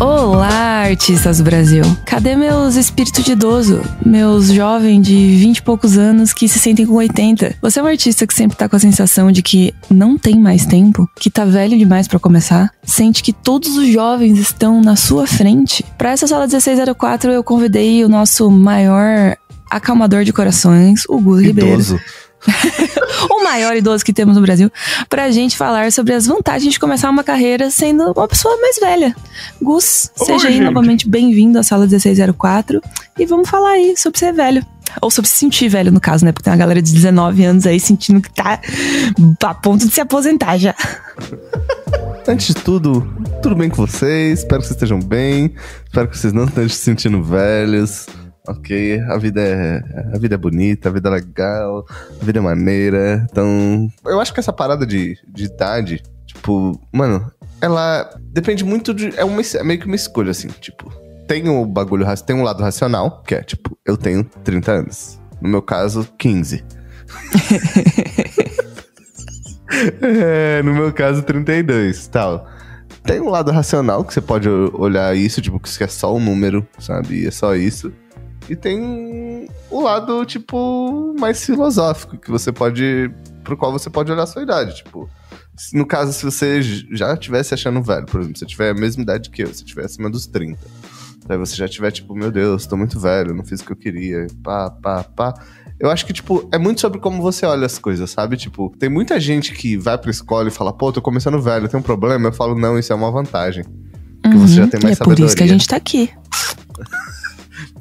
Olá, artistas do Brasil. Cadê meus espíritos de idoso? Meus jovens de 20 e poucos anos que se sentem com 80? Você é um artista que sempre tá com a sensação de que não tem mais tempo, que tá velho demais para começar? Sente que todos os jovens estão na sua frente? Para essa sala 1604 eu convidei o nosso maior acalmador de corações, o Gus Ribeiro. o maior idoso que temos no Brasil, pra gente falar sobre as vantagens de começar uma carreira sendo uma pessoa mais velha. Gus, Oi, seja aí gente. novamente bem-vindo à sala 1604 e vamos falar aí sobre ser velho. Ou sobre se sentir velho, no caso, né? Porque tem uma galera de 19 anos aí sentindo que tá a ponto de se aposentar já. Antes de tudo, tudo bem com vocês? Espero que vocês estejam bem. Espero que vocês não estejam se sentindo velhos. Ok, a vida é a vida é bonita, a vida é legal, a vida é maneira. Então, eu acho que essa parada de, de idade, tipo, mano, ela depende muito de é uma é meio que uma escolha assim, tipo, tem o bagulho, ra- tem um lado racional, que é tipo, eu tenho 30 anos. No meu caso, 15. É, no meu caso, 32, tal. Tem um lado racional que você pode olhar isso, tipo, que isso é só um número, sabe? E é só isso. E tem o lado, tipo, mais filosófico, que você pode. pro qual você pode olhar a sua idade. Tipo, no caso, se você já estivesse achando velho, por exemplo, se você tiver a mesma idade que eu, se estiver acima dos 30. Daí você já tiver, tipo, meu Deus, tô muito velho, não fiz o que eu queria, pá, pá, pá. Eu acho que, tipo, é muito sobre como você olha as coisas, sabe? Tipo, tem muita gente que vai pra escola e fala, pô, tô começando velho, tem um problema. Eu falo, não, isso é uma vantagem. Porque você já tem mais é por isso que a sabedoria. gente tá aqui.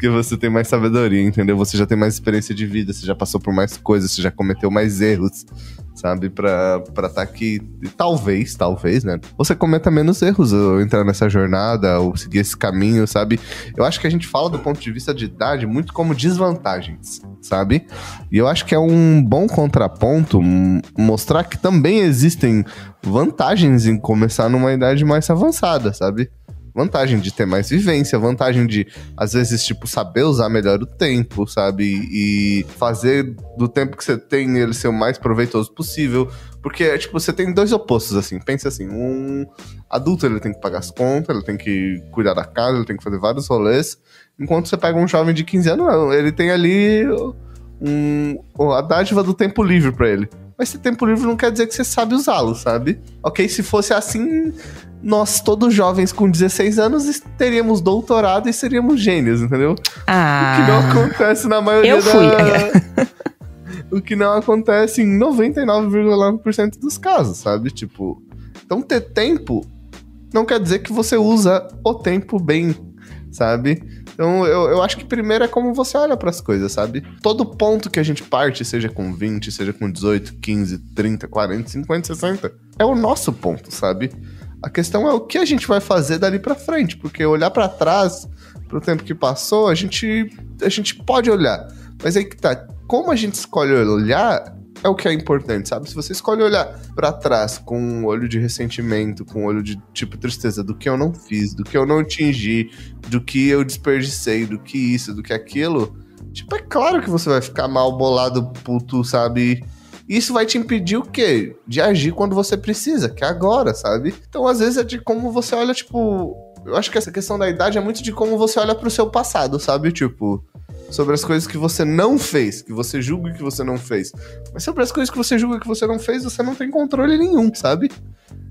Porque você tem mais sabedoria, entendeu? Você já tem mais experiência de vida, você já passou por mais coisas, você já cometeu mais erros, sabe? Pra estar tá aqui. Talvez, talvez, né? Você cometa menos erros ao entrar nessa jornada, ou seguir esse caminho, sabe? Eu acho que a gente fala do ponto de vista de idade muito como desvantagens, sabe? E eu acho que é um bom contraponto mostrar que também existem vantagens em começar numa idade mais avançada, sabe? Vantagem de ter mais vivência, vantagem de, às vezes, tipo, saber usar melhor o tempo, sabe? E fazer do tempo que você tem ele ser o mais proveitoso possível. Porque, tipo, você tem dois opostos, assim. Pensa assim, um adulto, ele tem que pagar as contas, ele tem que cuidar da casa, ele tem que fazer vários rolês. Enquanto você pega um jovem de 15 anos, não. Ele tem ali um, a dádiva do tempo livre pra ele. Mas esse tempo livre não quer dizer que você sabe usá-lo, sabe? Ok, se fosse assim, nós, todos jovens com 16 anos, teríamos doutorado e seríamos gênios, entendeu? O que não Ah. acontece na maioria Eu fui. da... o que não acontece em 99,9% dos casos, sabe? Tipo, então ter tempo não quer dizer que você usa o tempo bem, sabe? Então eu, eu acho que primeiro é como você olha pras coisas, sabe? Todo ponto que a gente parte, seja com 20, seja com 18, 15, 30, 40, 50, 60, é o nosso ponto, sabe? A questão é o que a gente vai fazer dali pra frente, porque olhar pra trás, pro tempo que passou, a gente a gente pode olhar, mas aí que tá, como a gente escolhe olhar é o que é importante, sabe? Se você escolhe olhar pra trás com um olho de ressentimento, com um olho de tipo tristeza do que eu não fiz, do que eu não atingi, do que eu desperdicei, do que isso, do que aquilo, tipo, é claro que você vai ficar mal bolado, puto, sabe? Isso vai te impedir o quê? De agir quando você precisa, que é agora, sabe? Então, às vezes, é de como você olha, tipo. Eu acho que essa questão da idade é muito de como você olha pro seu passado, sabe? Tipo, sobre as coisas que você não fez, que você julga que você não fez. Mas sobre as coisas que você julga que você não fez, você não tem controle nenhum, sabe?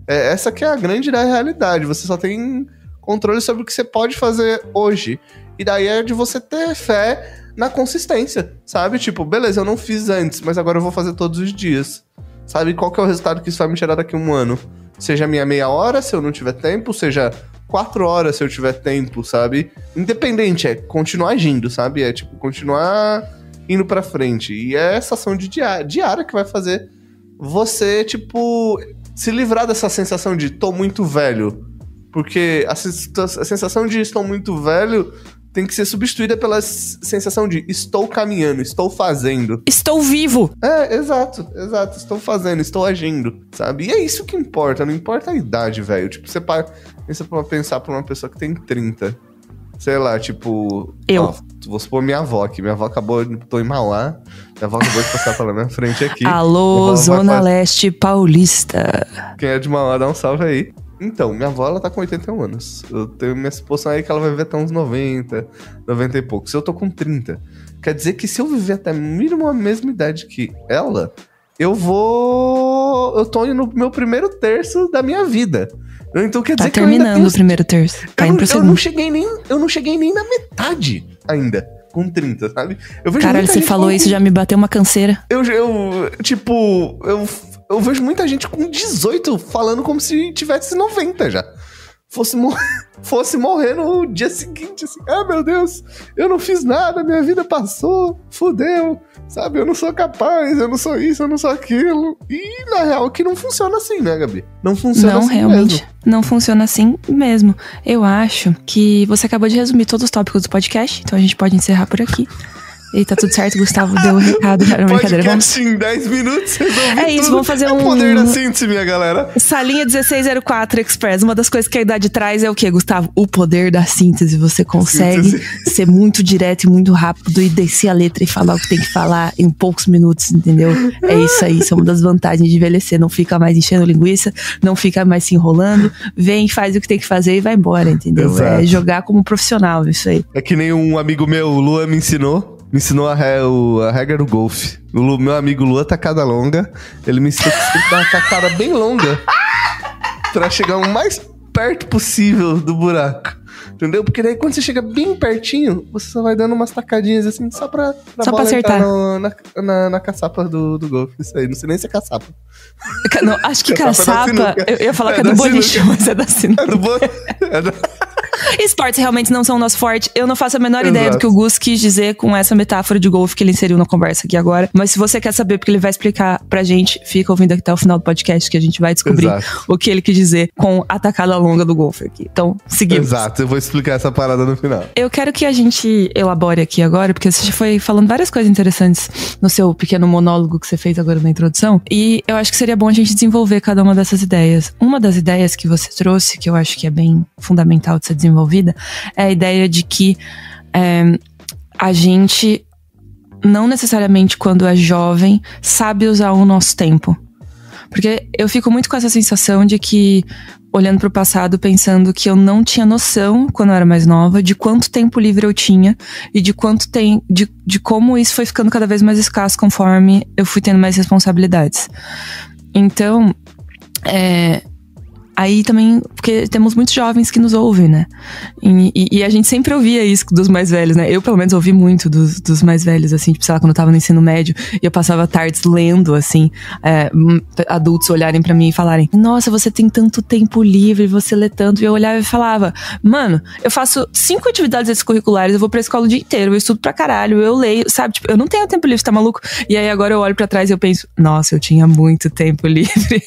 É, essa que é a grande da realidade. Você só tem controle sobre o que você pode fazer hoje. E daí é de você ter fé na consistência, sabe? Tipo, beleza, eu não fiz antes, mas agora eu vou fazer todos os dias. Sabe qual que é o resultado que isso vai me tirar daqui a um ano? Seja minha meia hora, se eu não tiver tempo, seja quatro horas se eu tiver tempo, sabe? Independente, é continuar agindo, sabe? É tipo, continuar indo pra frente. E é essa ação de diária, diária que vai fazer você, tipo, se livrar dessa sensação de tô muito velho. Porque a, a sensação de estou muito velho tem que ser substituída pela sensação de estou caminhando, estou fazendo. Estou vivo! É, exato, exato. Estou fazendo, estou agindo, sabe? E é isso que importa, não importa a idade, velho. Tipo, você pa- pensa pra pensar pra uma pessoa que tem 30. sei lá, tipo. Eu. Ó, vou supor minha avó aqui. Minha avó acabou. Tô em Mauá. Minha avó acabou de passar pela minha frente aqui. Alô, Zona Leste Paulista. Quem é de Mauá, dá um salve aí. Então, minha avó, ela tá com 81 anos. Eu tenho minha suposição aí que ela vai viver até uns 90, 90 e poucos. Eu tô com 30. Quer dizer que se eu viver até mínimo a mesma idade que ela, eu vou. Eu tô indo no meu primeiro terço da minha vida. Então quer Tá dizer que eu ainda terminando tenho o primeiro terço. Tá eu, não, eu não cheguei nem, eu não cheguei nem na metade ainda, com 30, sabe? Eu Caralho, você falou com- isso, já me bateu uma canseira. Eu, eu, tipo, eu, eu vejo muita gente com 18 falando como se tivesse 90 já. Fosse, mor fosse morrer no dia seguinte, assim. Ah, meu Deus, eu não fiz nada, minha vida passou, fudeu, sabe? Eu não sou capaz, eu não sou isso, eu não sou aquilo. E na real que não funciona assim, né, Gabi? Não funciona Não, assim realmente. mesmo. Não funciona assim mesmo. Eu acho que você acabou de resumir todos os tópicos do podcast, então a gente pode encerrar por aqui. E tá tudo certo, Gustavo deu o recado. Já, não, brincadeira, vamos. Em 10 minutos, É isso, tudo. vamos fazer É o um- poder da síntese, minha galera. Salinha 1604 Express. Uma das coisas que a idade traz é o quê, Gustavo? O poder da síntese. Você consegue Síntese. ser muito direto e muito rápido e descer a letra e falar o que tem que falar em poucos minutos, entendeu? É isso aí. Isso é uma das vantagens de envelhecer. Não fica mais enchendo linguiça, não fica mais se enrolando. Vem, faz o que tem que fazer e vai embora, entendeu? Exato. É jogar como profissional, isso aí. É que nem um amigo meu, o Lua, me ensinou. Me ensinou a, re- o- a regra do golfe. O Lu- meu amigo Lua, tacada longa. Ele me ensinou que você tem que dar uma tacada bem longa. pra chegar o mais perto possível do buraco. Entendeu? Porque daí quando você chega bem pertinho, você só vai dando umas tacadinhas assim, só pra, pra Só pra bola entrar acertar. no- na, na, na caçapa do, do golfe. Isso aí, não sei nem se é caçapa. Ca- não, acho que Caçapa é da caçapa. sinuca. Eu ia falar É que é da do boliche, mas é da sinuca. É do bo... é do... Esportes realmente não são o nosso forte. Eu não faço a menor ideia Exato. do que o Gus quis dizer com essa metáfora de golfe que ele inseriu na conversa aqui agora. Mas se você quer saber, porque ele vai explicar pra gente, fica ouvindo até o final do podcast que a gente vai descobrir Exato. o que ele quis dizer com a tacada longa do golfe aqui. Então, seguimos. Exato, eu vou explicar essa parada no final. Eu quero que a gente elabore aqui agora, porque você já foi falando várias coisas interessantes no seu pequeno monólogo que você fez agora na introdução. E eu acho que seria bom a gente desenvolver cada uma dessas ideias. Uma das ideias que você trouxe, que eu acho que é bem fundamental de ser desenvolvida, é a ideia de que é, a gente, não necessariamente quando é jovem, sabe usar o nosso tempo. Porque eu fico muito com essa sensação de que, olhando pro passado, pensando que eu não tinha noção, quando eu era mais nova, de quanto tempo livre eu tinha e de quanto tem. de, de como isso foi ficando cada vez mais escasso conforme eu fui tendo mais responsabilidades. Então, é. Aí também, porque temos muitos jovens que nos ouvem, né? E, e- e a gente sempre ouvia isso dos mais velhos, né? Eu, pelo menos, ouvi muito dos, dos mais velhos, assim, tipo, sei lá, quando eu tava no ensino médio e eu passava tardes lendo, assim, é, hum, adultos olharem pra mim e falarem: Nossa, você tem tanto tempo livre, você lê tanto. E eu olhava e falava: Mano, eu faço cinco atividades extracurriculares, eu vou pra escola o dia inteiro, eu estudo pra caralho, eu leio, sabe? Tipo, eu não tenho tempo livre, tá maluco? E aí agora eu olho pra trás e eu penso: Nossa, eu tinha muito tempo livre.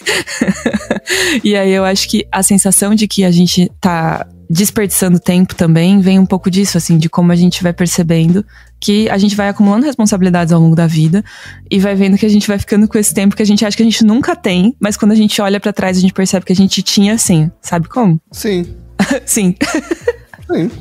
e aí eu acho que a sensação de que a gente tá desperdiçando tempo também vem um pouco disso, assim, de como a gente vai percebendo que a gente vai acumulando responsabilidades ao longo da vida e vai vendo que a gente vai ficando com esse tempo que a gente acha que a gente nunca tem, mas quando a gente olha pra trás a gente percebe que a gente tinha assim, sabe como? Sim, Sim. sim.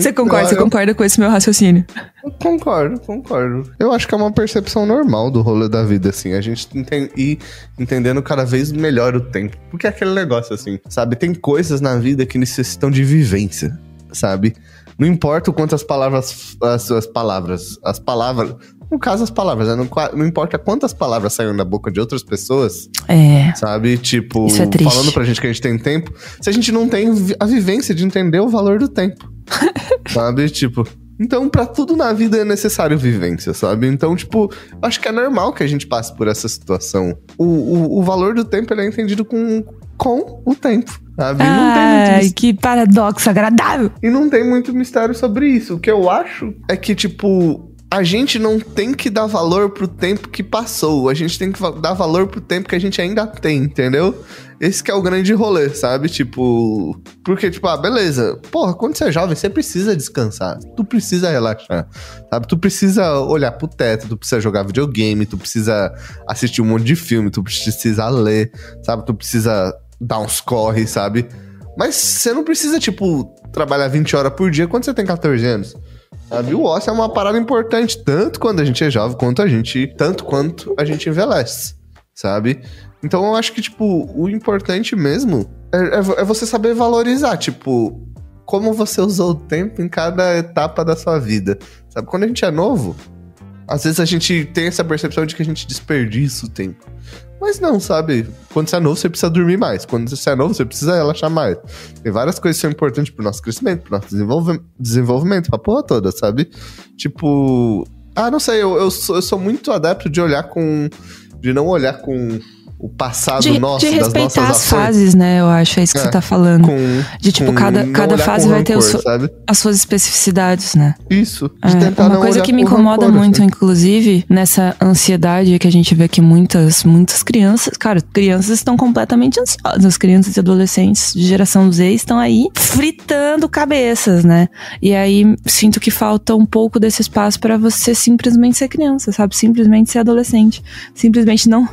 Você concorda? Eu- Você eu- concorda com esse meu raciocínio? Eu Concordo, concordo. Eu acho que é uma percepção normal do rolê da vida, assim. A gente tem, ir entendendo cada vez melhor o tempo. Porque é aquele negócio, assim, sabe? Tem coisas na vida que necessitam de vivência, sabe? Não importa o quanto as palavras. As suas palavras. As palavras. No caso, as palavras, né? Não, não importa quantas palavras saem da boca de outras pessoas, É. sabe? Tipo, Isso é triste. falando pra gente que a gente tem tempo, se a gente não tem a vivência de entender o valor do tempo. sabe? Tipo. Então, pra tudo na vida é necessário vivência, sabe? Então, tipo, acho que é normal que a gente passe por essa situação. O, o, o valor do tempo ele é entendido com, com o tempo, sabe? Não tem muito Ai, que paradoxo agradável. e não tem muito mistério sobre isso. O que eu acho é que, tipo, a gente não tem que dar valor pro tempo que passou. A gente tem que dar valor pro tempo que a gente ainda tem, entendeu? Esse que é o grande rolê, sabe? Tipo. Porque, tipo, ah, beleza. Porra, quando você é jovem, você precisa descansar. Tu precisa relaxar. Sabe? Tu precisa olhar pro teto, tu precisa jogar videogame, tu precisa assistir um monte de filme, tu precisa ler, sabe? Tu precisa dar uns corre, sabe? Mas você não precisa, tipo, trabalhar 20 horas por dia quando você tem 14 anos. Sabe? O ócio é uma parada importante, tanto quando a gente é jovem, quanto a gente. Tanto quanto a gente envelhece. Sabe? Então eu acho que, tipo, o importante mesmo é, é, é você saber valorizar, tipo, como você usou o tempo em cada etapa da sua vida. Sabe? Quando a gente é novo, às vezes a gente tem essa percepção de que a gente desperdiça o tempo. Mas não, sabe? Quando você é novo, você precisa dormir mais. Quando você é novo, você precisa relaxar mais. Tem várias coisas que são importantes pro nosso crescimento, pro nosso desenvolve desenvolvimento, pra porra toda, sabe? Tipo. Ah, não sei, eu, eu, sou, eu sou muito adepto de olhar com. De não olhar com o passado de, nosso, de das nossas respeitar as ações. fases, né? Eu acho, é isso que É, você tá falando. Com, de tipo, cada, cada fase vai ter rancor, seu- sabe? as suas especificidades, né? Isso. É, uma coisa que me com incomoda rancor, muito, assim. inclusive, nessa ansiedade que a gente vê que muitas, muitas crianças, cara, crianças estão completamente ansiosas. As crianças e adolescentes de geração Z estão aí fritando cabeças, né? E aí sinto que falta um pouco desse espaço pra você simplesmente ser criança, sabe? Simplesmente ser adolescente. Simplesmente não.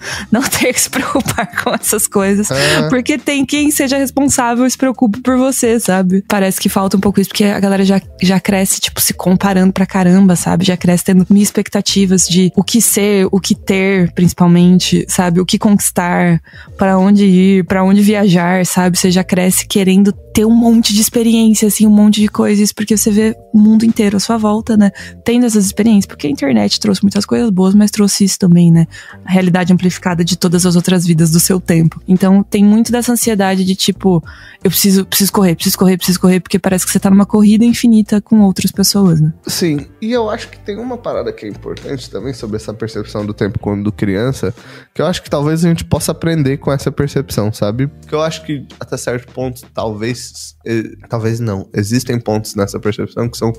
Não ter que se preocupar com essas coisas. É. Porque tem quem seja responsável e se preocupe por você, sabe? Parece que falta um pouco isso, porque a galera já, já cresce, tipo, se comparando pra caramba, sabe? Já cresce tendo mil expectativas de o que ser, o que ter, principalmente, sabe? O que conquistar, pra onde ir, pra onde viajar, sabe? Você já cresce querendo ter um monte de experiência, assim, um monte de coisas, porque você vê o mundo inteiro à sua volta, né? Tendo essas experiências, porque a internet trouxe muitas coisas boas, mas trouxe isso também, né? A realidade amplificada de todas as outras vidas do seu tempo. Então tem muito dessa ansiedade de tipo, eu preciso, preciso correr, preciso correr, preciso correr, porque parece que você tá numa corrida infinita com outras pessoas, né? Sim, e eu acho que tem uma parada que é importante também sobre essa percepção do tempo quando criança, que eu acho que talvez a gente possa aprender com essa percepção, sabe? Porque eu acho que até certo ponto, talvez, eh, talvez não, existem pontos nessa percepção que são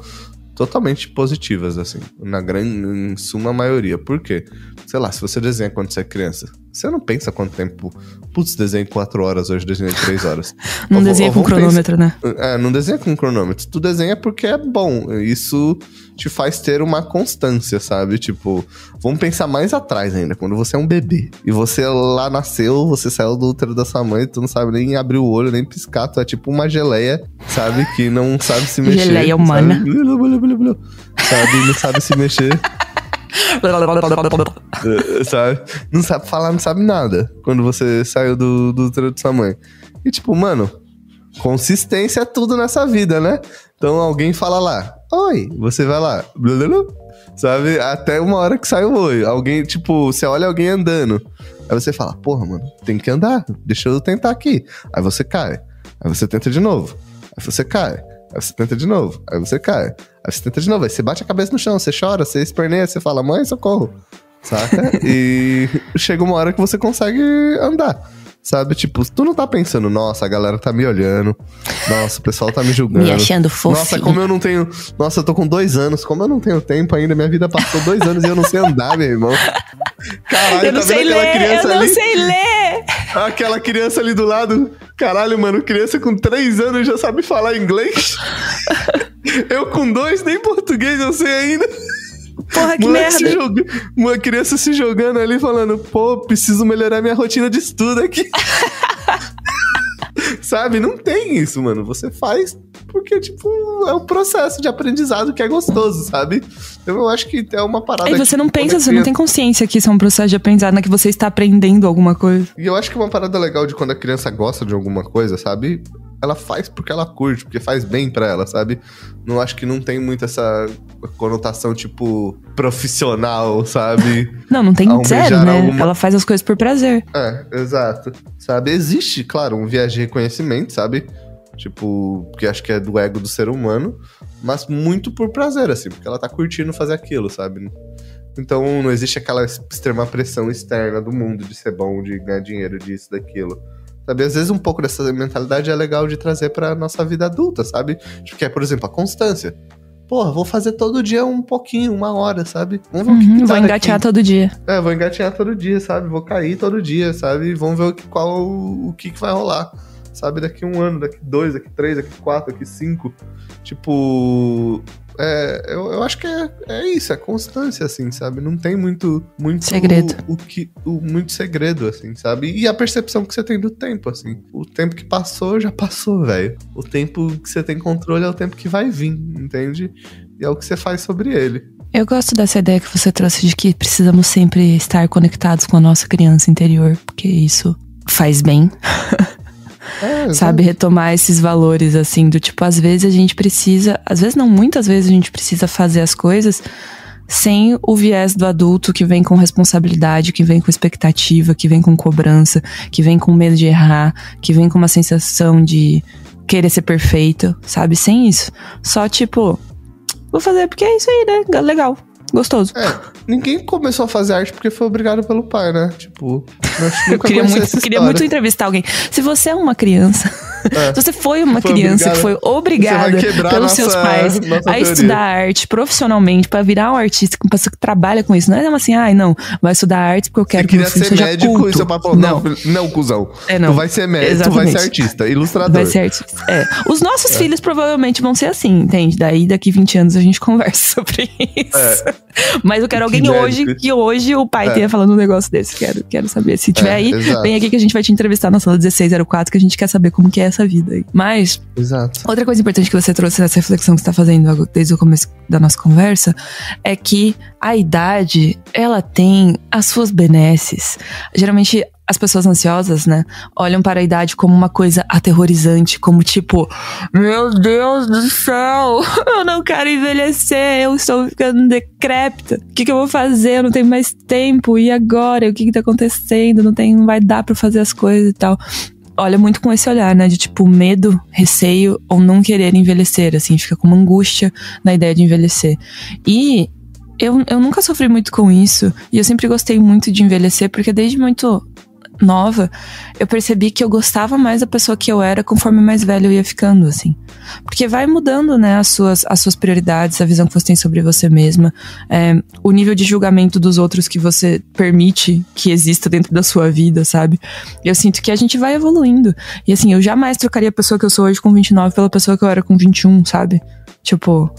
totalmente positivas, assim, na grande, em suma maioria. Por quê? Sei lá, se você desenha quando você é criança, você não pensa quanto tempo, putz, desenhei 4 horas, hoje desenhei 3 horas. Não desenha com cronômetro, né? é, não desenha com cronômetro. Tu desenha porque é bom. Isso te faz ter uma constância, sabe? Tipo, vamos pensar mais atrás ainda, quando você é um bebê. E você lá nasceu, você saiu do útero da sua mãe, tu não sabe nem abrir o olho, nem piscar. Tu é tipo uma geleia, sabe? Que não sabe se mexer. Geleia humana. Sabe? Sabe? Não sabe se mexer. Eh, sabe? Não sabe falar, não sabe nada. Quando você saiu do, do útero de sua mãe. E tipo, mano, consistência é tudo nessa vida, né? Então alguém fala lá, oi, você vai lá, sabe? Até uma hora que sai o oi. Alguém, tipo, você olha alguém andando. Aí você fala, porra, mano, tem que andar, deixa eu tentar aqui. Aí você cai. Aí você tenta de novo. Aí você cai. Aí você tenta de novo. Aí você cai. Aí você tenta de novo. Aí você bate a cabeça no chão, você chora, você esperneia, você fala, mãe, socorro. Saca? e chega uma hora que você consegue andar. Sabe? Tipo, tu não tá pensando, nossa, a galera tá me olhando. Nossa, o pessoal tá me julgando. Me achando fofinho. Nossa, como eu não tenho. Nossa, eu tô com dois anos. Como eu não tenho tempo ainda, minha vida passou dois anos e eu não sei andar, meu irmão. Caralho, eu não tá sei vendo aquela ler, criança eu não ali? sei ler! Aquela criança ali do lado. Caralho, mano, criança com três anos já sabe falar inglês. eu com dois, nem português eu sei ainda. Porra, que Moleque merda! joga- Uma criança se jogando ali falando, pô, preciso melhorar minha rotina de estudo aqui. Sabe? Não tem isso, mano. Você faz porque, tipo, é um processo de aprendizado que é gostoso, sabe? Então eu acho que é uma parada. Aí você que não pensa, é você não criança- tem consciência que isso é um processo de aprendizado, né? Que você está aprendendo alguma coisa. E eu acho que uma parada legal de quando a criança gosta de alguma coisa, sabe? Ela faz porque ela curte, porque faz bem pra ela, sabe? Não acho que não tem muito essa conotação, tipo, profissional, sabe? Não, não tem Almejar zero, né? alguma- Ela faz as coisas por prazer. É, exato. Sabe? Existe, claro, um viés de reconhecimento, sabe? Tipo, que acho que é do ego do ser humano, mas muito por prazer, assim, porque ela tá curtindo fazer aquilo, sabe? Então não existe aquela extrema pressão externa do mundo de ser bom, de ganhar dinheiro, disso, daquilo. Sabe, às vezes um pouco dessa mentalidade é legal de trazer pra nossa vida adulta, sabe? Tipo, que é, por exemplo, a constância. Porra, vou fazer todo dia um pouquinho, uma hora, sabe? Vamos ver o que, Uhum, que vou engatear todo dia. É, vou engatinhar todo dia, sabe? Vou cair todo dia, sabe? Vamos ver o que, qual, o que, que vai rolar. Sabe, daqui um ano, daqui dois, daqui três, daqui quatro, daqui cinco. Tipo, é, eu, eu acho que é, é isso, é constância, assim, sabe? Não tem muito, muito Segredo. O, o que, o, muito segredo, assim, sabe? E a percepção que você tem do tempo, assim. O tempo que passou, já passou, velho. O tempo que você tem controle é o tempo que vai vir, entende? E é o que você faz sobre ele. Eu gosto dessa ideia que você trouxe de que precisamos sempre estar conectados com a nossa criança interior, porque isso faz bem. É, sabe, retomar esses valores, assim, do tipo, às vezes a gente precisa, às vezes não, muitas vezes a gente precisa fazer as coisas sem o viés do adulto que vem com responsabilidade, que vem com expectativa, que vem com cobrança, que vem com medo de errar, que vem com uma sensação de querer ser perfeito, sabe? Sem isso. Só tipo, vou fazer porque é isso aí, né? Legal. Gostoso. É, ninguém começou a fazer arte porque foi obrigado pelo pai, né? Tipo, eu queria muito, queria muito entrevistar alguém. Se você é uma criança, é. se você foi uma foi criança obrigada, que foi obrigada pelos nossa, seus pais a teoria. estudar arte profissionalmente para virar um artista, uma pessoa que trabalha com isso, não é assim, ai, ah, não, vai estudar arte porque eu quero você que meu filho ser seja médico culto. e seu pai falou, não, não, não cuzão. É, não. Tu vai ser médico, Exatamente. tu vai ser artista, ilustrador. Vai ser artista. É. Os nossos é. filhos provavelmente vão ser assim, entende? Daí daqui 20 anos a gente conversa sobre isso. É. Mas eu quero alguém que hoje, que hoje o pai é. tenha falando um negócio desse. Quero, quero saber. Se tiver é, aí, exato. vem aqui que a gente vai te entrevistar na sala 1604, que a gente quer saber como que é essa vida aí. Mas, exato. outra coisa importante que você trouxe nessa reflexão que você tá fazendo desde o começo da nossa conversa é que a idade, ela tem as suas benesses. Geralmente, as pessoas ansiosas, né, olham para a idade como uma coisa aterrorizante, como tipo, meu Deus do céu, eu não quero envelhecer, eu estou ficando decrépita. O que, que eu vou fazer? Eu não tenho mais tempo. E agora? O que, que tá acontecendo? Não tem, não vai dar para fazer as coisas e tal. Olha muito com esse olhar, né, de tipo medo, receio ou não querer envelhecer, assim, fica com uma angústia na ideia de envelhecer. E eu, eu nunca sofri muito com isso. E eu sempre gostei muito de envelhecer, porque desde muito nova, eu percebi que eu gostava mais da pessoa que eu era conforme mais velho eu ia ficando, assim. Porque vai mudando, né, as suas, as suas prioridades, a visão que você tem sobre você mesma, é, o nível de julgamento dos outros que você permite que exista dentro da sua vida, sabe? Eu sinto que a gente vai evoluindo. E assim, eu jamais trocaria a pessoa que eu sou hoje com 29 pela pessoa que eu era com 21, sabe? Tipo,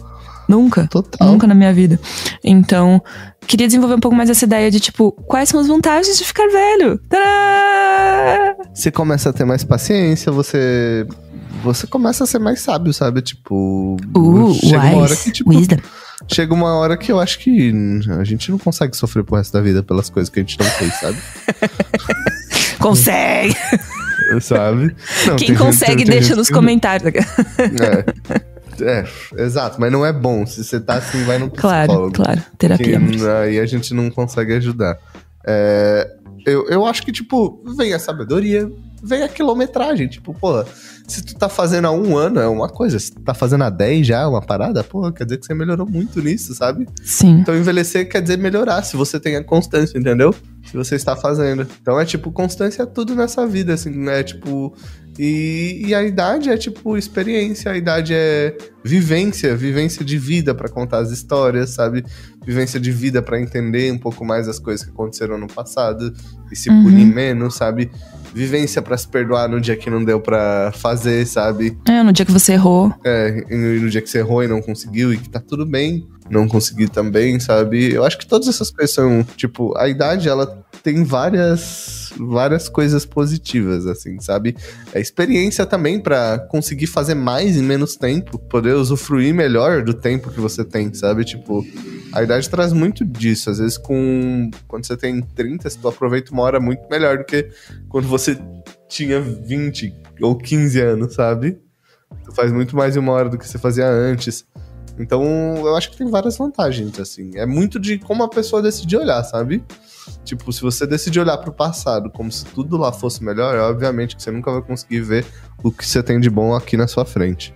Nunca. Total. Nunca na minha vida. Então, queria desenvolver um pouco mais essa ideia de, tipo, quais são as vantagens de ficar velho? Tadá! Você começa a ter mais paciência, você. Você começa a ser mais sábio, sabe? Tipo. Uh, chega wise, uma hora que, tipo. Wisdom. Chega uma hora que eu acho que a gente não consegue sofrer pro resto da vida pelas coisas que a gente não fez, sabe? consegue! sabe? Não, Quem consegue, gente, deixa nos comentários. É. É, exato, mas não é bom. Se você tá assim, vai no psicólogo. Claro, claro. Terapia. aí a gente não consegue ajudar. É, eu, eu acho que, tipo, vem a sabedoria, vem a quilometragem. Tipo, pô, se tu tá fazendo há um ano é uma coisa, se tu tá fazendo há 10 já é uma parada, pô, quer dizer que você melhorou muito nisso, sabe? Sim. Então envelhecer quer dizer melhorar, se você tem a constância, entendeu? Se você está fazendo. Então é tipo, constância é tudo nessa vida, assim, né? Tipo, e, e, a idade é tipo experiência, a idade é vivência, vivência de vida para contar as histórias, sabe? Vivência de vida para entender um pouco mais as coisas que aconteceram no passado e se uhum. punir menos, sabe? Vivência para se perdoar no dia que não deu para fazer, sabe? É, no dia que você errou. É, e no dia que você errou e não conseguiu e que tá tudo bem não conseguir também, sabe? Eu acho que todas essas coisas são, tipo, a idade ela tem várias várias coisas positivas assim, sabe? É experiência também para conseguir fazer mais em menos tempo, poder usufruir melhor do tempo que você tem, sabe? Tipo, a idade traz muito disso. Às vezes com quando você tem 30, tu aproveita uma hora muito melhor do que quando você tinha 20 ou 15 anos, sabe? Tu faz muito mais em uma hora do que você fazia antes. Então, eu acho que tem várias vantagens, assim. É muito de como a pessoa decide olhar, sabe? Tipo, se você decidir olhar para o passado como se tudo lá fosse melhor, é obviamente que você nunca vai conseguir ver o que você tem de bom aqui na sua frente,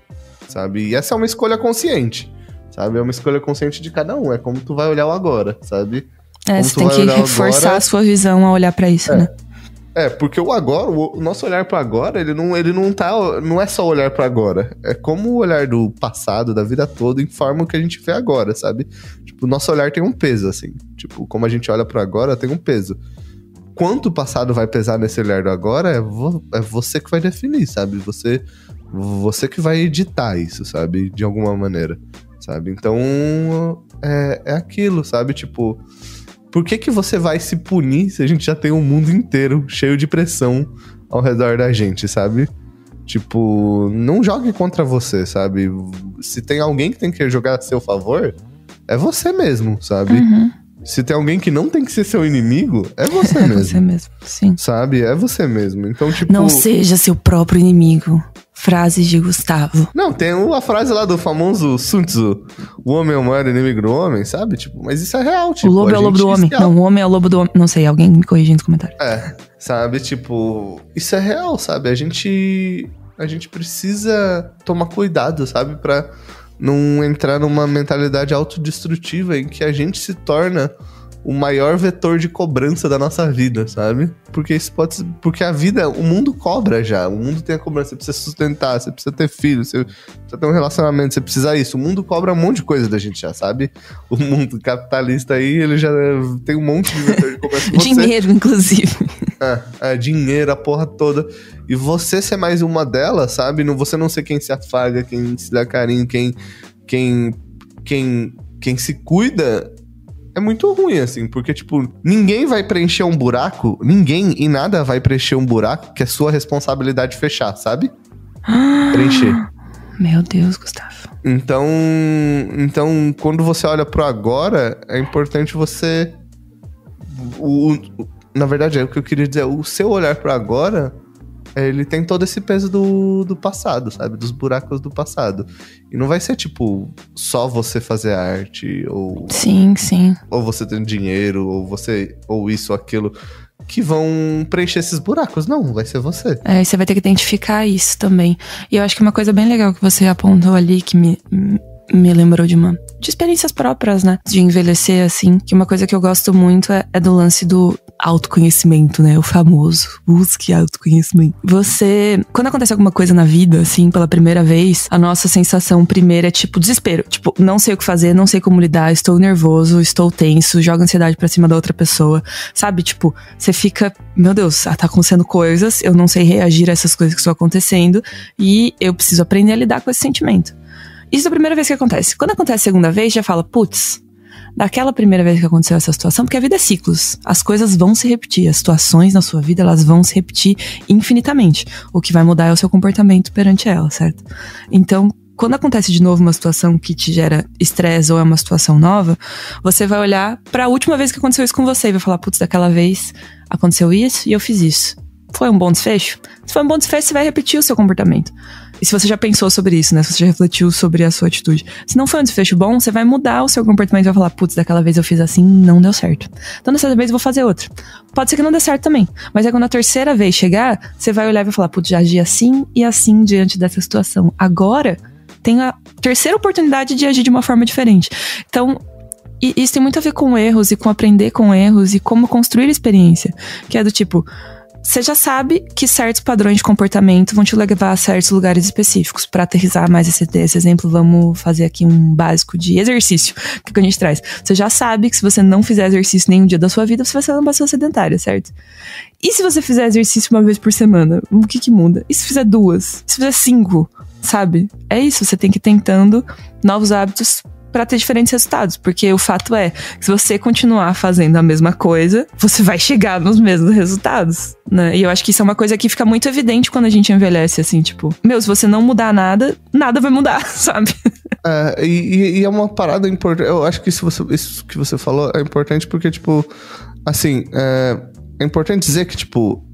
sabe? E essa é uma escolha consciente, sabe? É uma escolha consciente de cada um. É como tu vai olhar o agora, sabe? É, como você tem que reforçar agora... a sua visão a olhar para isso, é. né? É, porque o agora, o nosso olhar para agora, ele não, ele não tá, não é só olhar para agora. É como o olhar do passado, da vida toda, informa o que a gente vê agora, sabe? Tipo, o nosso olhar tem um peso, assim. Tipo, como a gente olha para agora, tem um peso. Quanto o passado vai pesar nesse olhar do agora, é, vo, é você que vai definir, sabe? Você, você que vai editar isso, sabe? De alguma maneira. sabe? Então, é, é aquilo, sabe? Tipo, por que que você vai se punir se a gente já tem um mundo inteiro cheio de pressão ao redor da gente, sabe? Tipo, não jogue contra você, sabe? Se tem alguém que tem que jogar a seu favor, é você mesmo, sabe? Uhum. Se tem alguém que não tem que ser seu inimigo, é você É mesmo. você mesmo, sim. Sabe? É você mesmo. Então, tipo. Não seja seu próprio inimigo. Frases de Gustavo. Não, tem a frase lá do famoso Sun Tzu: o homem é o maior inimigo do homem, sabe? Tipo, mas isso é real, tipo. o lobo é o lobo do homem. Não, o homem é o lobo do homem. Não sei, alguém me corrige nos comentários. É, sabe? Tipo, isso é real, sabe? A gente. A gente precisa tomar cuidado, sabe? Pra não entrar numa mentalidade autodestrutiva em que a gente se torna o maior vetor de cobrança da nossa vida, sabe? Porque isso pode ser, porque a vida, o mundo cobra já, o mundo tem a cobrança, você precisa sustentar, você precisa ter filho, você precisa ter um relacionamento, você precisa isso. O mundo cobra um monte de coisa da gente já, sabe? O mundo capitalista aí, ele já tem um monte de vetor de cobrança. Você- Dinheiro, inclusive. é, é, dinheiro, a porra toda. E você ser mais uma delas, sabe? Não, você não ser quem se afaga, quem se dá carinho, quem, quem, quem, quem se cuida. É muito ruim, assim, porque, tipo, ninguém vai preencher um buraco, ninguém e nada vai preencher um buraco que é sua responsabilidade fechar, sabe? Preencher. Meu Deus, Gustavo. Então, então quando você olha pro agora, é importante você. O, o- na verdade, é o que eu queria dizer. O seu olhar pro agora, ele tem todo esse peso do, do passado, sabe? Dos buracos do passado. E não vai ser tipo só você fazer arte, ou, Sim, sim. ou você ter dinheiro, ou você. ou isso ou aquilo. Que vão preencher esses buracos. Não, vai ser você. É, você vai ter que identificar isso também. E eu acho que uma coisa bem legal que você apontou ali, que me, me lembrou de uma. De experiências próprias, né? De envelhecer, assim. Que uma coisa que eu gosto muito é, é do lance do autoconhecimento, né? O famoso. Busque autoconhecimento. Você. Quando acontece alguma coisa na vida, assim, pela primeira vez, a nossa sensação primeira é tipo desespero. Tipo, não sei o que fazer, não sei como lidar, estou nervoso, estou tenso, joga ansiedade pra cima da outra pessoa. Sabe? Tipo, você fica, meu Deus, ah, tá acontecendo coisas, eu não sei reagir a essas coisas que estão acontecendo e eu preciso aprender a lidar com esse sentimento. Isso é a primeira vez que acontece. Quando acontece a segunda vez, já fala, putz, daquela primeira vez que aconteceu essa situação, porque a vida é ciclos. As coisas vão se repetir, as situações na sua vida, elas vão se repetir infinitamente. O que vai mudar é o seu comportamento perante ela, certo? Então, quando acontece de novo uma situação que te gera estresse ou é uma situação nova, você vai olhar pra última vez que aconteceu isso com você e vai falar, putz, daquela vez aconteceu isso e eu fiz isso. Foi um bom desfecho? Se foi um bom desfecho, você vai repetir o seu comportamento. E se você já pensou sobre isso, né? Se você já refletiu sobre a sua atitude. Se não foi um desfecho bom, você vai mudar o seu comportamento e vai falar, putz, daquela vez eu fiz assim, não deu certo. Então dessa vez eu vou fazer outra. Pode ser que não dê certo também. Mas aí quando a terceira vez chegar, você vai olhar e vai falar, putz, já agi assim e assim diante dessa situação. Agora, tem a terceira oportunidade de agir de uma forma diferente. Então, isso tem muito a ver com erros e com aprender com erros e como construir experiência. Que é do tipo, você já sabe que certos padrões de comportamento vão te levar a certos lugares específicos. Para aterrizar mais esse, esse exemplo, vamos fazer aqui um básico de exercício que a gente traz. Você já sabe que se você não fizer exercício nenhum dia da sua vida, você vai ser uma pessoa sedentária, certo? E se você fizer exercício uma vez por semana, o que que muda? E se fizer duas? E se fizer cinco? Sabe? É isso, você tem que ir tentando novos hábitos para ter diferentes resultados, porque o fato é se você continuar fazendo a mesma coisa, você vai chegar nos mesmos resultados, né? E eu acho que isso é uma coisa que fica muito evidente quando a gente envelhece, assim, tipo, meu, se você não mudar nada, nada vai mudar, sabe? É, e, e é uma parada importante. Eu acho que isso, você, isso que você falou é importante porque, tipo, assim, é, é importante dizer que, tipo,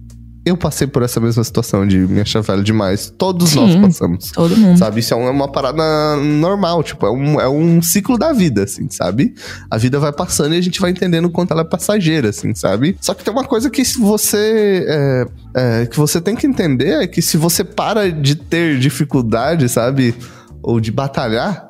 eu passei por essa mesma situação de me achar velho demais. Todos nós Sim. passamos. Todo mundo. Sabe? Isso é uma, uma parada normal, tipo, é um, é um ciclo da vida, assim, sabe? A vida vai passando e a gente vai entendendo o quanto ela é passageira, assim, sabe? Só que tem uma coisa que se você. é, é, que você tem que entender é que se você para de ter dificuldade, sabe? Ou de batalhar,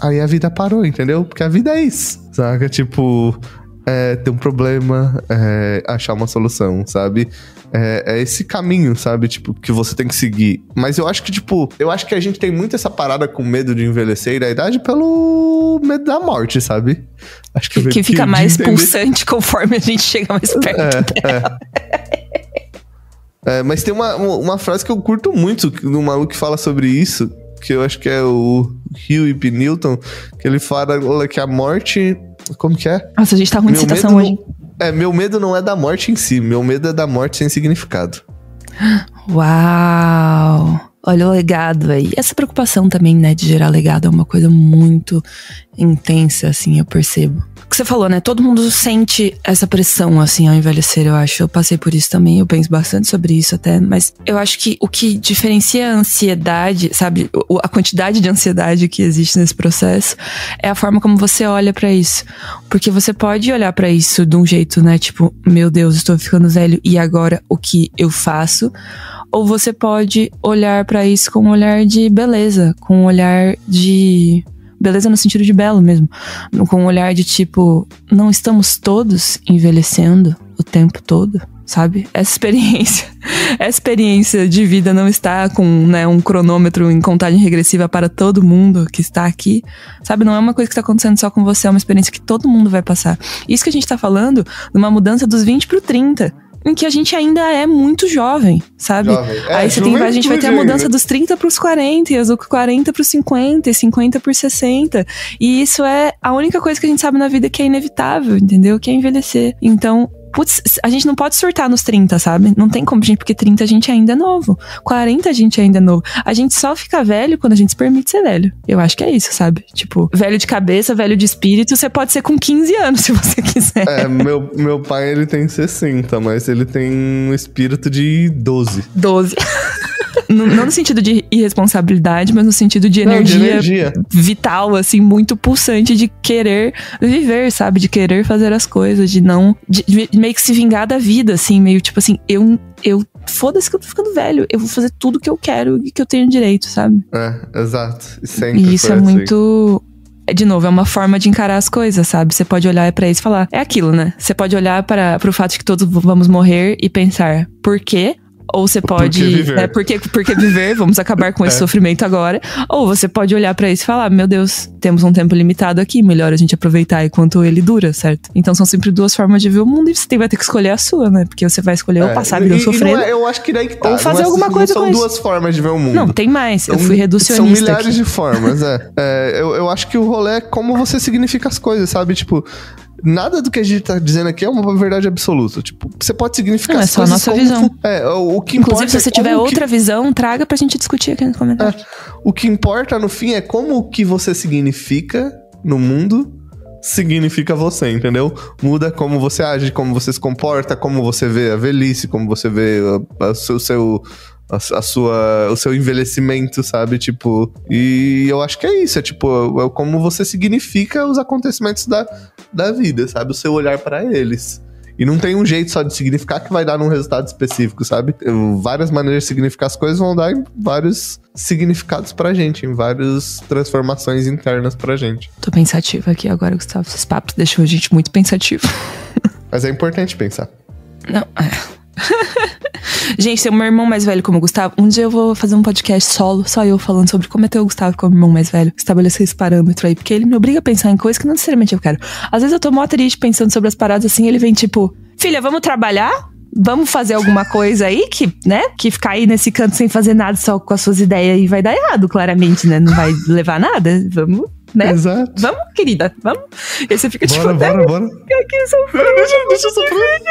aí a vida parou, entendeu? Porque a vida é isso, saca? Tipo. É, ter um problema, é, achar uma solução, sabe? É, é esse caminho, sabe? Tipo, que você tem que seguir. Mas eu acho que, tipo, eu acho que a gente tem muito essa parada com medo de envelhecer e da idade pelo medo da morte, sabe? Acho Que, que fica de mais entender- pulsante conforme a gente chega mais perto. É, mas tem uma, uma frase que eu curto muito do maluco que fala sobre isso, que eu acho que é o Hugh P. Newton, que ele fala que a morte. Como que é? Nossa, a gente tá ruim de citação hoje. não- é, meu medo não é da morte em si, meu medo é da morte sem significado. Uau! Olha o legado aí. Essa preocupação também, né, de gerar legado é uma coisa muito intensa, assim, eu percebo. O que você falou, né? Todo mundo sente essa pressão, assim, ao envelhecer, eu acho. Eu passei por isso também, eu penso bastante sobre isso até. Mas eu acho que o que diferencia a ansiedade, sabe? A quantidade de ansiedade que existe nesse processo é a forma como você olha pra isso. Porque você pode olhar pra isso de um jeito, né? Tipo, meu Deus, estou ficando velho e agora o que eu faço? Ou você pode olhar pra isso com um olhar de beleza, com um olhar de beleza no sentido de belo mesmo, com um olhar de tipo, não estamos todos envelhecendo o tempo todo, sabe? Essa experiência, essa experiência de vida não está com né, um cronômetro em contagem regressiva para todo mundo que está aqui, sabe? Não é uma coisa que está acontecendo só com você, é uma experiência que todo mundo vai passar. Isso que a gente tá falando, numa mudança dos 20 pro 30 em que a gente ainda é muito jovem, sabe? Jovem. É, Aí você tem, a gente vai ter a mudança ainda. dos 30 pros 40, e as do 40 pros 50, e 50 por 60. E isso é a única coisa que a gente sabe na vida que é inevitável, entendeu? Que é envelhecer. Então, putz, a gente não pode surtar nos 30, sabe? Não tem como, gente, porque 30 a gente ainda é novo. 40 a gente ainda é novo. A gente só fica velho quando a gente se permite ser velho. Eu acho que é isso, sabe? Tipo, velho de cabeça, velho de espírito, você pode ser com 15 anos se você quiser. É, meu, meu pai ele tem 60, mas ele tem um espírito de 12. 12. Não não no sentido de irresponsabilidade, mas no sentido de Não, de energia, energia. vital, assim, muito pulsante de querer viver, sabe? De querer fazer as coisas, de não. De, de meio que se vingar da vida, assim, meio tipo assim, eu. eu Foda-se que eu tô ficando velho. Eu vou fazer tudo que eu quero e que eu tenho direito, sabe? É, exato. E sempre E isso é assim. muito. é, De novo, é uma forma de encarar as coisas, sabe? Você pode olhar pra isso e falar. É aquilo, né? Você pode olhar para pro fato de que todos vamos morrer e pensar, por quê? Ou você pode. que viver? É, por, que, por que viver? Vamos acabar com esse É. sofrimento agora. Ou você pode olhar pra isso e falar: Meu Deus, temos um tempo limitado aqui, melhor a gente aproveitar enquanto ele dura, certo? Então são sempre duas formas de ver o mundo e você vai ter que escolher a sua, né? Porque você vai escolher ou É, passar a e- vida não sofrendo. eu acho que daí que tá. ou fazer não é- alguma não coisa São com isso. duas formas de ver o mundo. Não, tem mais. Eu fui reducionista. São milhares aqui. de formas, é. É, eu, eu acho que o rolê é como você significa as coisas, sabe? Tipo, nada do que a gente tá dizendo aqui é uma verdade absoluta. Tipo, você pode significar Não, é só a nossa visão. fu- É, o, que Inclusive, se é você tiver como que- outra visão, traga pra gente discutir aqui nos comentários. o que importa no fim é como o que você significa no mundo significa você, entendeu? Muda como você age, como você se comporta, como você vê a velhice, como você vê a- a- o seu- seu a, a sua o seu envelhecimento, sabe? Tipo, e eu acho que é isso, é tipo, é como você significa os acontecimentos da, da vida, sabe? O seu olhar para eles. E não tem um jeito só de significar que vai dar num resultado específico, sabe? Várias maneiras de significar as coisas vão dar em vários significados pra gente, em várias transformações internas pra gente. Tô pensativa aqui agora, Gustavo. Esses papos deixam a gente muito pensativo. Mas é importante pensar. Não. é. gente, tem meu irmão mais velho como o Gustavo. Um dia eu vou fazer um podcast solo, só eu falando sobre como é ter o Gustavo como irmão mais velho. Estabelecer esse parâmetro aí, porque ele me obriga a pensar em coisas que não necessariamente eu quero. Às vezes eu tô mó triste pensando sobre as paradas assim, ele vem tipo, filha, vamos trabalhar? Vamos fazer alguma coisa aí que, né? Que ficar aí nesse canto sem fazer nada só com as suas ideias e vai dar errado, claramente, né? Não vai levar nada. Vamos, né? Exato. Vamos, querida, vamos. E você fica tipo, Bora, bora, bora. fica aqui sofrendo. Deixa, deixa eu sofrer.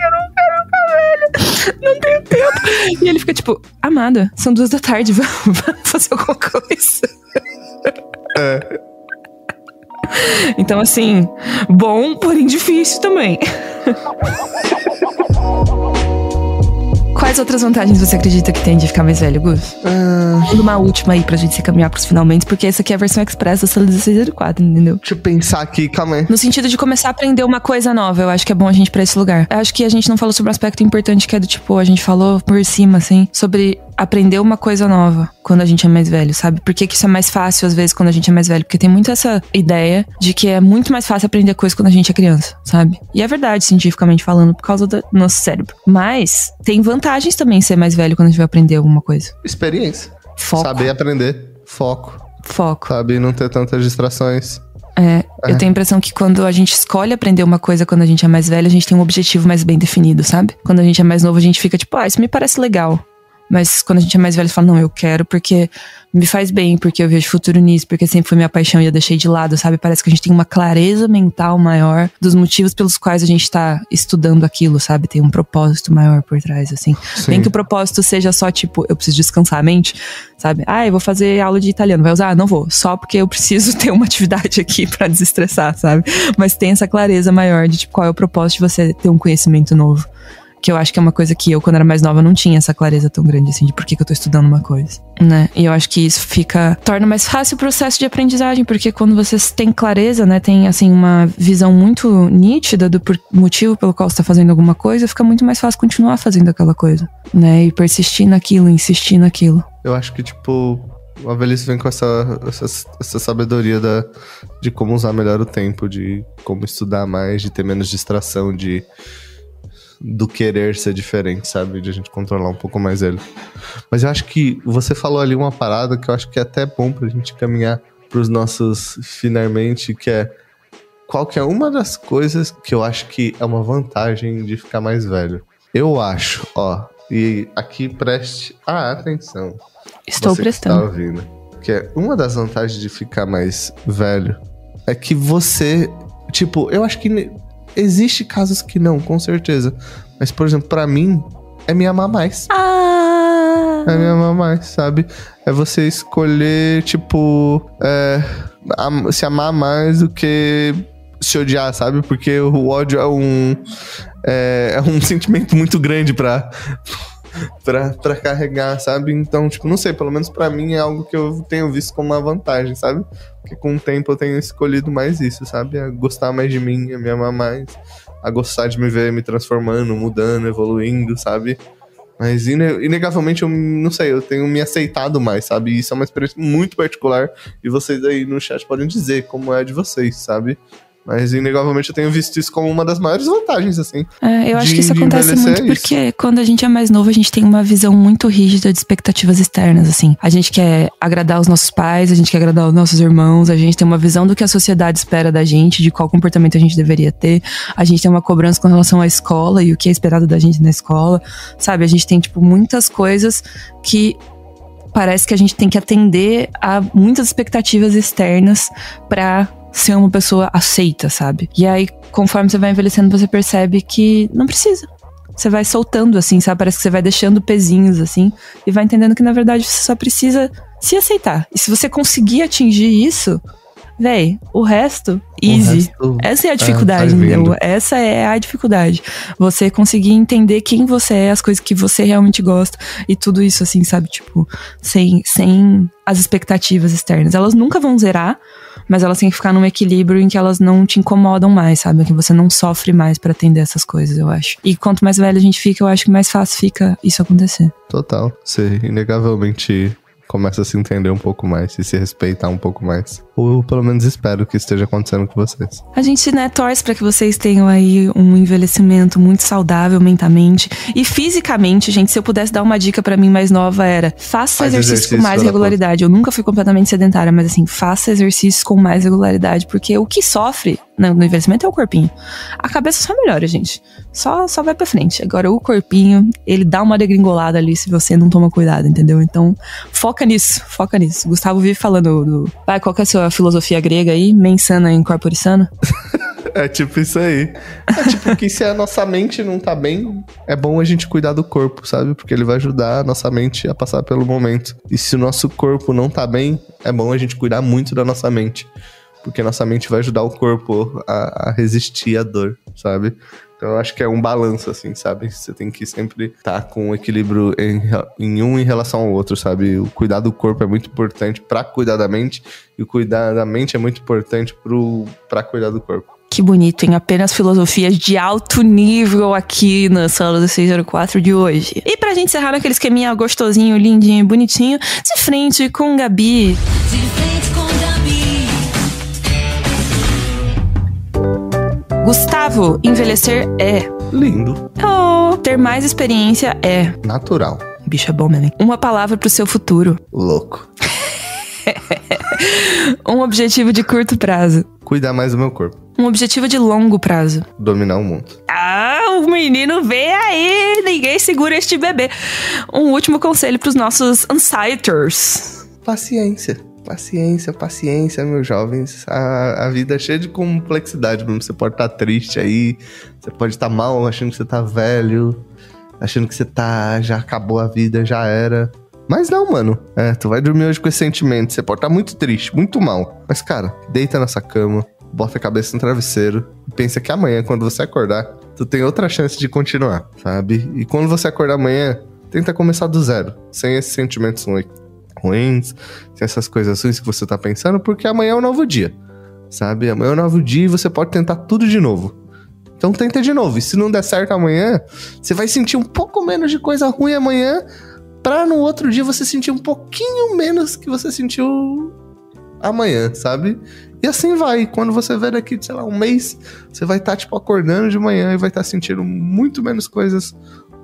Eu não quero ficar velho. Não tenho tempo. E ele fica tipo, amada, são duas da tarde, vamos, vamos fazer alguma coisa. É. Então, assim, bom, porém difícil também. Quais outras vantagens você acredita que tem de ficar mais velho, Gus? Manda uma última aí pra gente se caminhar pros finalmente, porque essa aqui é a versão express da sala 1604, entendeu? deixa eu pensar aqui, calma aí. No sentido de começar a aprender uma coisa nova, eu acho que é bom a gente ir pra esse lugar. Eu acho que a gente não falou sobre um aspecto importante que é do tipo, a gente falou por cima, assim, sobre aprender uma coisa nova quando a gente é mais velho, sabe? Por que, que isso é mais fácil, às vezes, quando a gente é mais velho? Porque tem muito essa ideia de que é muito mais fácil aprender coisa quando a gente é criança, sabe? E é verdade, cientificamente falando, por causa do nosso cérebro. Mas tem vantagens também ser mais velho quando a gente vai aprender alguma coisa. Experiência. Foco. Saber aprender. Foco. Foco. Sabe? Não ter tantas distrações. É, É. eu tenho a impressão que quando a gente escolhe aprender uma coisa quando a gente é mais velho, a gente tem um objetivo mais bem definido, sabe? Quando a gente é mais novo, a gente fica tipo, ah, isso me parece legal. Mas quando a gente é mais velho, fala, não, eu quero porque me faz bem, porque eu vejo futuro nisso, porque sempre foi minha paixão e eu deixei de lado, sabe? Parece que a gente tem uma clareza mental maior dos motivos pelos quais a gente tá estudando aquilo, sabe? Tem um propósito maior por trás, assim. Sim. Nem que o propósito seja só, tipo, eu preciso descansar a mente, sabe? Ah, eu vou fazer aula de italiano. Vai usar? Ah, não vou. Só porque eu preciso ter uma atividade aqui para desestressar, sabe? Mas tem essa clareza maior de, tipo, qual é o propósito de você ter um conhecimento novo que eu acho que é uma coisa que eu, quando era mais nova, não tinha essa clareza tão grande assim de por que, que eu tô estudando uma coisa, né? E eu acho que isso fica torna mais fácil o processo de aprendizagem, porque quando você tem clareza, né, tem assim uma visão muito nítida do motivo pelo qual você tá fazendo alguma coisa, fica muito mais fácil continuar fazendo aquela coisa, né? E persistir naquilo, insistir naquilo. Eu acho que tipo a velhice vem com essa, essa, essa, sabedoria da, de como usar melhor o tempo, de como estudar mais, de ter menos distração, de do querer ser diferente, sabe? De a gente controlar um pouco mais ele. Mas eu acho que você falou ali uma parada que eu acho que é até bom pra gente caminhar pros nossos finalmente, que é qual que é uma das coisas que eu acho que é uma vantagem de ficar mais velho. Eu acho, ó, e aqui preste a atenção. Estou prestando. Que, tá ouvindo, que é uma das vantagens de ficar mais velho é que você, tipo, eu acho que Existe casos que não, com certeza. Mas, por exemplo, para mim, é me amar mais. Ah. É me amar mais, sabe? É você escolher, tipo, é, se amar mais do que se odiar, sabe? Porque o ódio é um. É, é um sentimento muito grande pra, pra, pra carregar, sabe? Então, tipo, não sei, pelo menos para mim é algo que eu tenho visto como uma vantagem, sabe? Porque com o tempo eu tenho escolhido mais isso, sabe? A gostar mais de mim, a me amar mais, a gostar de me ver me transformando, mudando, evoluindo, sabe? Mas inegavelmente eu não sei, eu tenho me aceitado mais, sabe? Isso é uma experiência muito particular e vocês aí no chat podem dizer como é de vocês, sabe? Mas, inegavelmente, eu tenho visto isso como uma das maiores vantagens, assim. É, eu acho que isso acontece muito é porque quando a gente é mais novo, a gente tem uma visão muito rígida de expectativas externas, assim. A gente quer agradar os nossos pais, a gente quer agradar os nossos irmãos, a gente tem uma visão do que a sociedade espera da gente, de qual comportamento a gente deveria ter. A gente tem uma cobrança com relação à escola e o que é esperado da gente na escola, sabe? A gente tem, tipo, muitas coisas que parece que a gente tem que atender a muitas expectativas externas para ser uma pessoa aceita, sabe? E aí, conforme você vai envelhecendo, você percebe que não precisa. Você vai soltando, assim, sabe? Parece que você vai deixando pezinhos, assim, e vai entendendo que, na verdade, você só precisa se aceitar. E se você conseguir atingir isso, Véi, o resto, easy. O resto, Essa é a dificuldade, é, tá entendeu? Essa é a dificuldade. Você conseguir entender quem você é, as coisas que você realmente gosta e tudo isso, assim, sabe? Tipo, sem, sem as expectativas externas. Elas nunca vão zerar, mas elas têm que ficar num equilíbrio em que elas não te incomodam mais, sabe? Que você não sofre mais para atender essas coisas, eu acho. E quanto mais velho a gente fica, eu acho que mais fácil fica isso acontecer. Total. Você inegavelmente começa a se entender um pouco mais e se respeitar um pouco mais. Ou pelo menos espero que esteja acontecendo com vocês. A gente, né, torce para que vocês tenham aí um envelhecimento muito saudável mentalmente e fisicamente, gente. Se eu pudesse dar uma dica para mim mais nova era: faça exercício, exercício com mais regularidade. Eu nunca fui completamente sedentária, mas assim, faça exercícios com mais regularidade, porque o que sofre no envelhecimento é o corpinho. A cabeça só melhora, gente. Só, só vai pra frente. Agora, o corpinho, ele dá uma degringolada ali se você não toma cuidado, entendeu? Então, foca nisso, foca nisso. Gustavo vive falando do. Vai, qual que é a sua filosofia grega aí? Mensana incorpore sano? é tipo isso aí. É tipo que se a nossa mente não tá bem, é bom a gente cuidar do corpo, sabe? Porque ele vai ajudar a nossa mente a passar pelo momento. E se o nosso corpo não tá bem, é bom a gente cuidar muito da nossa mente porque nossa mente vai ajudar o corpo a, a resistir à dor, sabe? Então eu acho que é um balanço, assim, sabe? Você tem que sempre estar tá com um equilíbrio em, em, um em relação ao outro, sabe? O cuidar do corpo é muito importante para cuidar da mente, e o cuidar da mente é muito importante para cuidar do corpo. Que bonito, em apenas filosofias de alto nível aqui na sala do 604 de hoje. E pra gente encerrar naquele esqueminha gostosinho, lindinho, bonitinho, de frente com Gabi. De frente com Gustavo, envelhecer é. Lindo. Oh, ter mais experiência é. Natural. Bicho é bom mesmo. Uma palavra pro seu futuro. Louco. um objetivo de curto prazo. Cuidar mais do meu corpo. Um objetivo de longo prazo. Dominar o mundo. Ah, o menino vem aí, ninguém segura este bebê. Um último conselho para os nossos insiders. Paciência. Paciência, paciência, meus jovens. A, a vida é cheia de complexidade mesmo. Você pode estar tá triste aí, você pode estar tá mal achando que você tá velho, achando que você tá. já acabou a vida, já era. Mas não, mano. É, tu vai dormir hoje com esse sentimento. Você pode estar tá muito triste, muito mal. Mas, cara, deita nessa cama, bota a cabeça no travesseiro e pensa que amanhã, quando você acordar, tu tem outra chance de continuar, sabe? E quando você acordar amanhã, tenta começar do zero, sem esses sentimentos ruins, sem essas coisas ruins que você tá pensando, porque amanhã é um novo dia, sabe? Amanhã é um novo dia e você pode tentar tudo de novo. Então tenta de novo. E se não der certo amanhã, você vai sentir um pouco menos de coisa ruim amanhã, pra no outro dia você sentir um pouquinho menos que você sentiu amanhã, sabe? E assim vai. Quando você vê daqui, sei lá, um mês, você vai estar, tá, tipo, acordando de manhã e vai estar tá sentindo muito menos coisas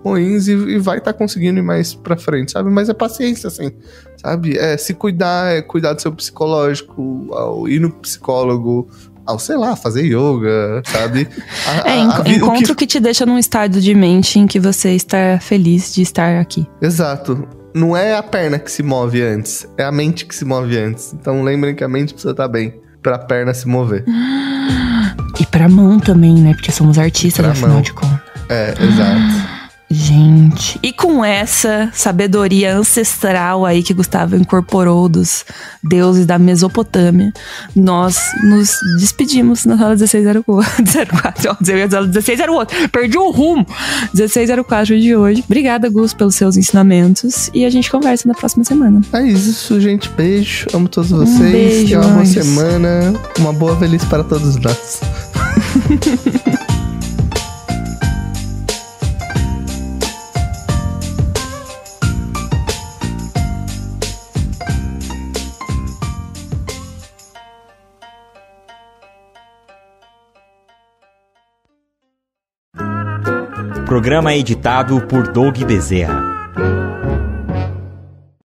ruins e, e vai estar tá conseguindo ir mais pra frente, sabe? Mas é paciência, assim, sabe? É se cuidar, é cuidar do seu psicológico, ao ir no psicólogo, ao, sei lá, fazer yoga, sabe? A, é, a, a, encontro que... que te deixa num estado de mente em que você está feliz de estar aqui. Exato não é a perna que se move antes, é a mente que se move antes. Então lembrem que a mente precisa estar bem pra perna se mover. E pra mão também, né? Porque somos artistas, pra afinal mão. de contas. É, exato. Gente, e com essa sabedoria ancestral aí que Gustavo incorporou dos deuses da Mesopotâmia, nós nos despedimos na sala 1604. Eu ia 1608, perdi o rumo. 1604 de hoje. Obrigada, Gus, pelos seus ensinamentos e a gente conversa na próxima semana. É isso, gente. Beijo. Amo todos vocês. Um beijo, uma boa semana. Uma boa velhice para todos nós. Programa editado por Doug Bezerra.